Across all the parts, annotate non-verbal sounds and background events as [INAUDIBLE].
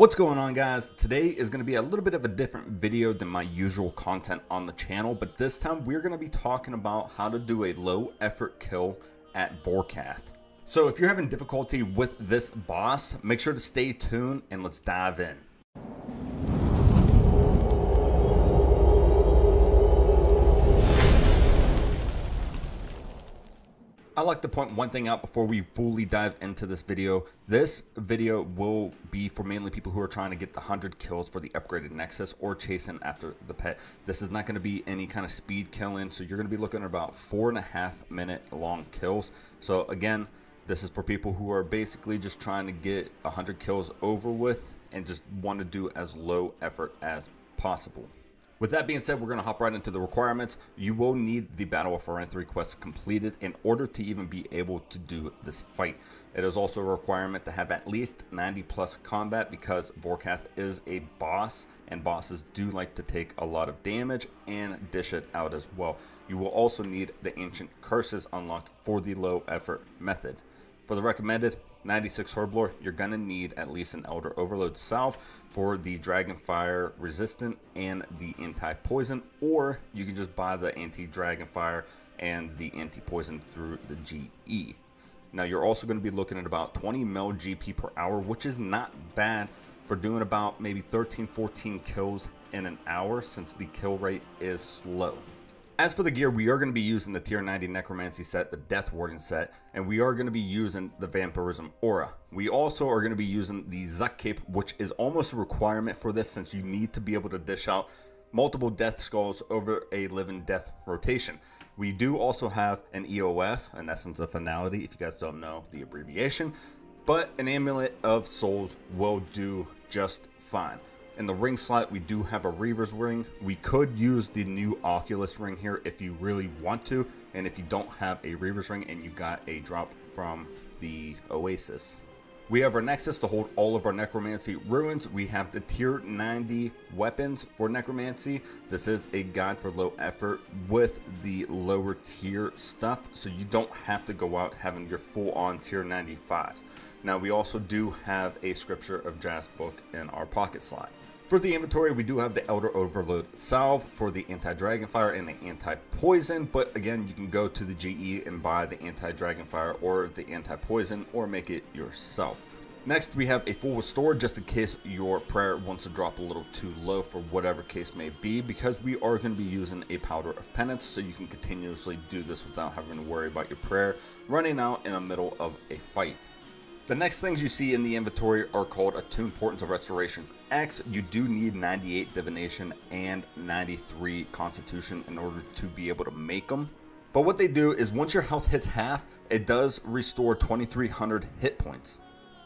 What's going on guys? Today is going to be a little bit of a different video than my usual content on the channel, but this time we're going to be talking about how to do a low effort kill at Vorkath. So if you're having difficulty with this boss, make sure to stay tuned and let's dive in. I like to point one thing out before we fully dive into this video. This video will be for mainly people who are trying to get the 100 kills for the upgraded Nexus or chasing after the pet. This is not going to be any kind of speed killing, so you're going to be looking at about four and a half minute long kills. So again, this is for people who are basically just trying to get 100 kills over with and just want to do as low effort as possible. With that being said, we're going to hop right into the requirements. You will need the Battle of Forinthry quest completed in order to even be able to do this fight. It is also a requirement to have at least 90 plus combat because Vorkath is a boss and bosses do like to take a lot of damage and dish it out as well. You will also need the Ancient Curses unlocked for the low effort method. For the recommended 96 Herblore, you're going to need at least an Elder Overload Salve for the Dragonfire Resistant and the Anti-Poison, or you can just buy the Anti-Dragonfire and the Anti-Poison through the GE. Now you're also going to be looking at about 20 mil GP per hour, which is not bad for doing about maybe 13, 14 kills in an hour since the kill rate is slow. As for the gear, we are going to be using the tier 90 Necromancy set, the Death Warden set, and we are going to be using the Vampirism Aura. We also are going to be using the Zuk Cape, which is almost a requirement for this since you need to be able to dish out multiple Death Skulls over a Living Death rotation. We do also have an EOF, an Essence of Finality, if you guys don't know the abbreviation, but an Amulet of Souls will do just fine. In the ring slot, we do have a Reaver's ring. We could use the new Oculus ring here if you really want to. And if you don't have a Reaver's ring and you got a drop from the Oasis. We have our Nexus to hold all of our Necromancy ruins. We have the tier 90 weapons for Necromancy. This is a guide for low effort with the lower tier stuff. So you don't have to go out having your full on tier 95. Now we also do have a Scripture of Jas book in our pocket slot. For the inventory, we do have the Elder Overload Salve for the Anti-Dragonfire and the Anti-Poison, but again, you can go to the GE and buy the Anti-Dragonfire or the Anti-Poison or make it yourself. Next, we have a full restore just in case your prayer wants to drop a little too low for whatever case may be because we are going to be using a powder of penance so you can continuously do this without having to worry about your prayer running out in the middle of a fight. The next things you see in the inventory are called Attuned Portents of Restorations X. You do need 98 Divination and 93 Constitution in order to be able to make them. But what they do is once your health hits half, it does restore 2300 hit points.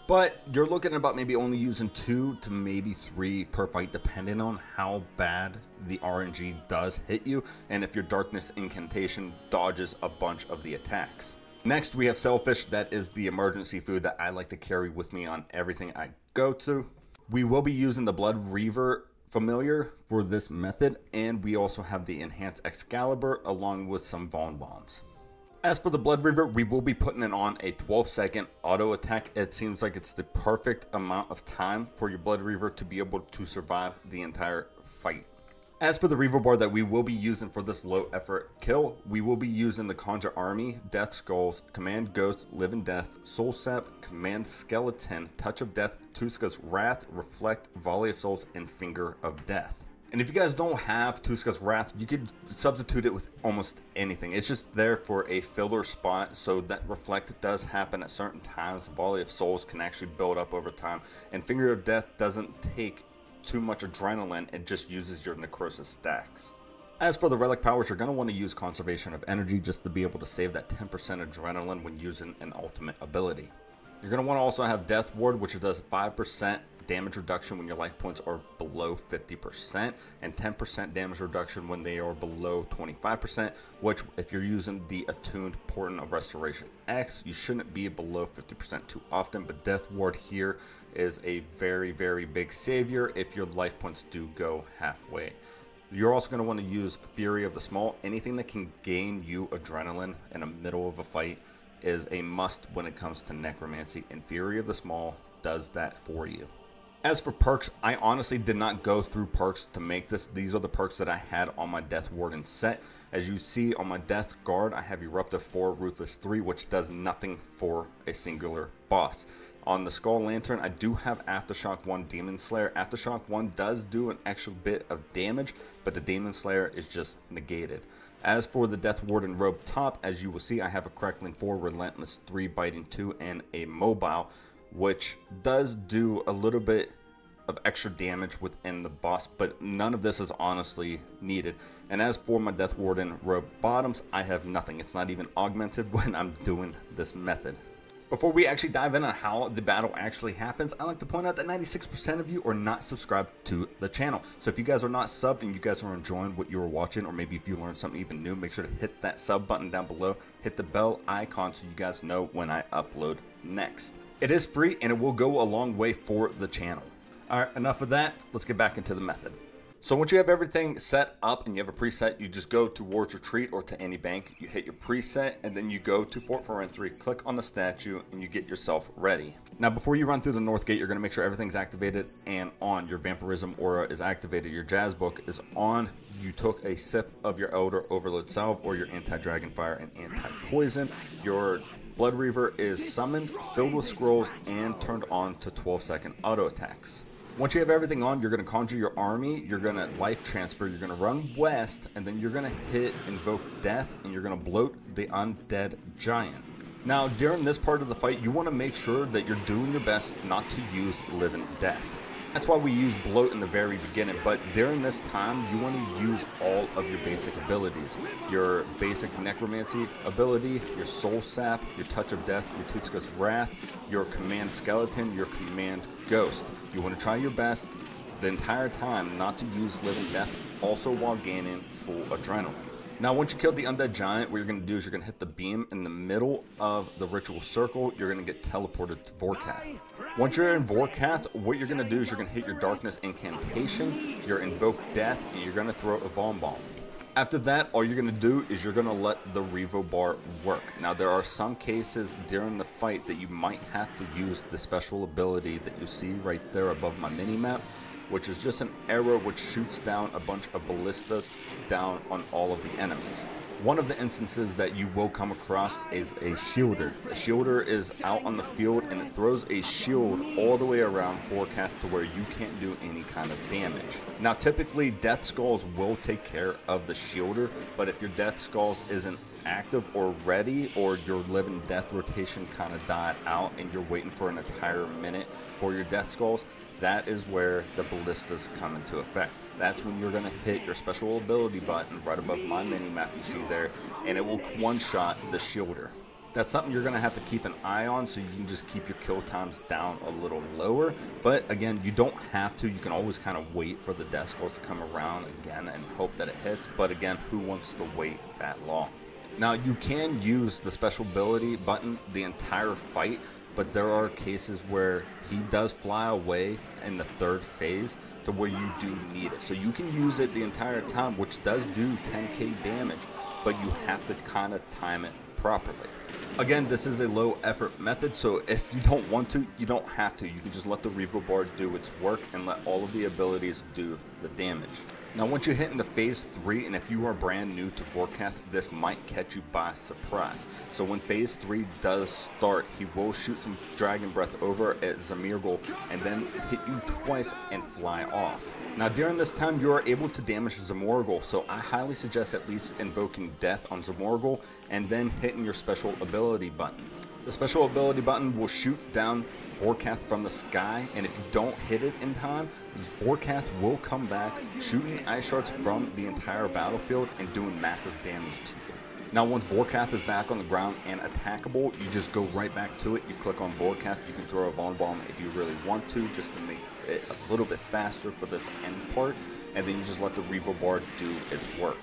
But you're looking at about maybe only using two to maybe three per fight, depending on how bad the RNG does hit you, and if your Darkness Incantation dodges a bunch of the attacks. Next, we have Sailfish. That is the emergency food that I like to carry with me on everything I go to. We will be using the Blood Reaver familiar for this method, and we also have the Enhanced Excalibur along with some Vuln Bombs. As for the Blood Reaver, we will be putting it on a 12 second auto attack. It seems like it's the perfect amount of time for your Blood Reaver to be able to survive the entire fight. As for the Revo bar that we will be using for this low effort kill, we will be using the Conjure Army, Death Skulls, Command Ghost, Living Death, Soul Sap, Command Skeleton, Touch of Death, Tuska's Wrath, Reflect, Volley of Souls, and Finger of Death. And if you guys don't have Tuska's Wrath, you could substitute it with almost anything. It's just there for a filler spot, so that Reflect does happen at certain times. Volley of Souls can actually build up over time, and Finger of Death doesn't take too much adrenaline, it just uses your necrosis stacks. As for the relic powers, you're going to want to use conservation of energy just to be able to save that 10% adrenaline when using an ultimate ability. You're going to want to also have Death Ward, which does 5% damage reduction when your life points are below 50% and 10% damage reduction when they are below 25% which if you're using the attuned portent of restoration x you shouldn't be below 50% too often but death ward here is a very very big savior if your life points do go halfway you're also going to want to use Fury of the Small. Anything that can gain you adrenaline in the middle of a fight is a must when it comes to Necromancy, and Fury of the Small does that for you. As for perks, I honestly did not go through perks to make this. These are the perks that I had on my Death Warden set. As you see on my Death Guard, I have Eruptive 4, Ruthless 3, which does nothing for a singular boss. On the Skull Lantern, I do have Aftershock 1 Demon Slayer. Aftershock 1 does do an extra bit of damage, but the Demon Slayer is just negated. As for the Death Warden Robe Top, as you will see, I have a Crackling 4, Relentless 3, Biting 2, and a Mobile, which does do a little bit of extra damage within the boss, but none of this is honestly needed. And as for my Death Warden Robe Bottoms, I have nothing. It's not even augmented [LAUGHS] when I'm doing this method. Before we actually dive in on how the battle actually happens, I'd like to point out that 96% of you are not subscribed to the channel. So if you guys are not subbed and you guys are enjoying what you are watching, or maybe if you learned something even new, make sure to hit that sub button down below, hit the bell icon so you guys know when I upload next. It is free and it will go a long way for the channel. Alright, enough of that, let's get back into the method. So once you have everything set up and you have a preset, you just go to War's Retreat or to any bank, you hit your preset, and then you go to Fort Forinthry, click on the statue, and you get yourself ready. Now before you run through the North Gate, you're going to make sure everything's activated and on. Your Vampirism Aura is activated, your Jas Book is on, you took a sip of your Elder Overload Salve or your Anti-Dragon Fire and Anti-Poison, your Blood Reaver is summoned, filled with scrolls, and turned on to 12 second auto attacks. Once you have everything on, you're going to conjure your army, you're going to life transfer, you're going to run west, and then you're going to hit invoke death, and you're going to bloat the undead giant. Now, during this part of the fight, you want to make sure that you're doing your best not to use living death. That's why we use bloat in the very beginning, but during this time, you want to use all of your basic abilities. Your basic necromancy ability, your soul sap, your touch of death, your Tootsika's wrath, your command skeleton, your command ghost. You want to try your best the entire time not to use living death, also while gaining full adrenaline. Now, once you kill the undead giant, what you're going to do is you're going to hit the beam in the middle of the ritual circle. You're going to get teleported to Vorkath. Once you're in Vorkath, what you're going to do is you're going to hit your darkness incantation, your invoke death, and you're going to throw a Vuln Bomb. After that, all you're going to do is you're going to let the Revo bar work. Now, there are some cases during the fight that you might have to use the special ability that you see right there above my mini map which is just an arrow which shoots down a bunch of ballistas down on all of the enemies. One of the instances that you will come across is a shielder. A shielder is out on the field and it throws a shield all the way around Vorkath to where you can't do any kind of damage. Now typically Death Skulls will take care of the shielder, but if your Death Skulls isn't active or ready or your living death rotation kind of died out and you're waiting for an entire minute for your death skulls, that is where the ballistas come into effect. That's when you're going to hit your special ability button right above my mini map you see there, and it will one-shot the shielder. That's something you're going to have to keep an eye on so you can just keep your kill times down a little lower. But again, you don't have to. You can always kind of wait for the death skulls to come around again and hope that it hits. But again, who wants to wait that long? Now, you can use the special ability button the entire fight, but there are cases where he does fly away in the third phase to where you do need it. So you can use it the entire time, which does do 10k damage, but you have to kind of time it properly. Again, this is a low effort method, so if you don't want to, you don't have to. You can just let the Revo bar do its work and let all of the abilities do the damage. Now once you hit into phase 3 and if you are brand new to Vorkath, this might catch you by surprise. So when phase 3 does start, he will shoot some dragon breath over at Zemouregal and then hit you twice and fly off. Now during this time you are able to damage Zemouregal, so I highly suggest at least invoking death on Zemouregal and then hitting your special ability button. The special ability button will shoot down Vorkath from the sky, and if you don't hit it in time, Vorkath will come back, shooting ice shards from the entire battlefield and doing massive damage to you. Now once Vorkath is back on the ground and attackable, you just go right back to it. You click on Vorkath, you can throw a Vuln Bomb if you really want to, just to make it a little bit faster for this end part, and then you just let the Revo Bar do its work.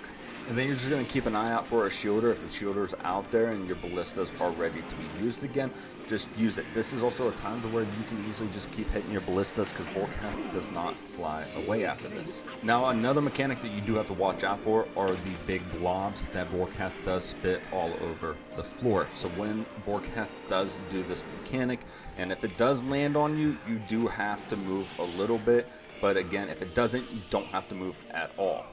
And then you're just going to keep an eye out for a shielder. If the shielder's out there and your ballistas are ready to be used again, just use it. This is also a time to where you can easily just keep hitting your ballistas because Vorkath does not fly away after this. Now another mechanic that you do have to watch out for are the big blobs that Vorkath does spit all over the floor. So when Vorkath does do this mechanic, and if it does land on you, you do have to move a little bit. But again, if it doesn't, you don't have to move at all.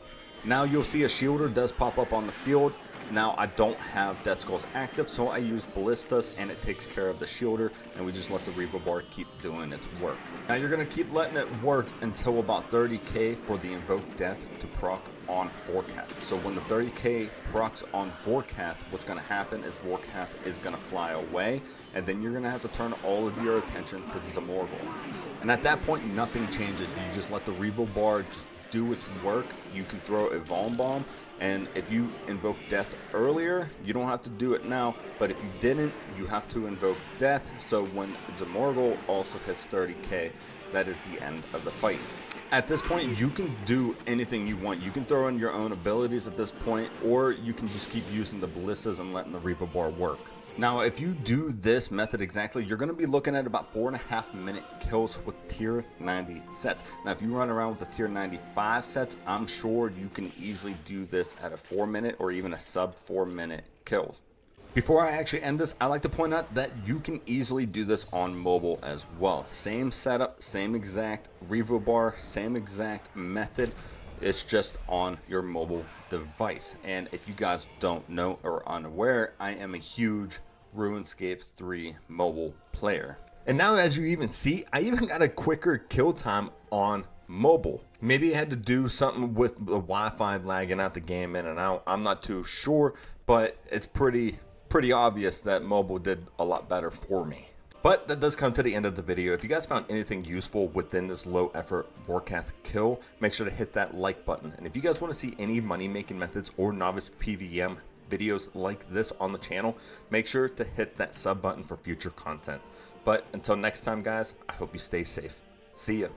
Now you'll see a shielder does pop up on the field. Now I don't have Death Skulls active, so I use Ballistas and it takes care of the shielder and we just let the Revo Bar keep doing its work. Now you're going to keep letting it work until about 30k for the Invoke Death to proc on Vorkath. So when the 30k procs on Vorkath, what's going to happen is Vorkath is going to fly away and then you're going to have to turn all of your attention to Zemouregal. And at that point, nothing changes. You just let the Revo Bar just do its work. You can throw a Vuln Bomb and if you invoke death earlier, you don't have to do it now. But if you didn't, you have to invoke death. So when Zemouregal also hits 30k, that is the end of the fight. At this point, you can do anything you want. You can throw in your own abilities at this point, or you can just keep using the ballistas and letting the Revo Bar work. Now, if you do this method exactly, you're going to be looking at about four and a half minute kills with tier 90 sets. Now, if you run around with the tier 95 sets, I'm sure you can easily do this at a four minute or even a sub four minute kills. Before I actually end this, I like to point out that you can easily do this on mobile as well. Same setup, same exact Revo bar, same exact method. It's just on your mobile device. And if you guys don't know or unaware, I am a huge RuneScapes 3 mobile player. And now as you even see, I even got a quicker kill time on mobile. Maybe it had to do something with the Wi-Fi lagging out the game in and out. I'm not too sure, but it's pretty pretty obvious that mobile did a lot better for me. But that does come to the end of the video. If you guys found anything useful within this low effort Vorkath kill, make sure to hit that like button. And if you guys want to see any money making methods or novice PVM videos like this on the channel, make sure to hit that sub button for future content. But until next time, guys, I hope you stay safe. See ya.